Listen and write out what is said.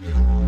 Yeah.